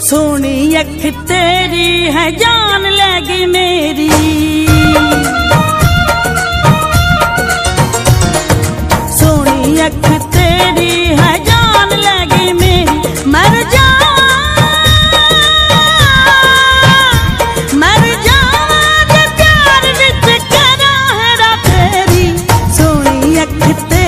सोनी अख तेरी है, जान लगी मेरी। सोनी अख तेरी है, जान लगी मेरी। मर जा मर जा, प्यार विच करा है तेरी। सोनी अख तेरी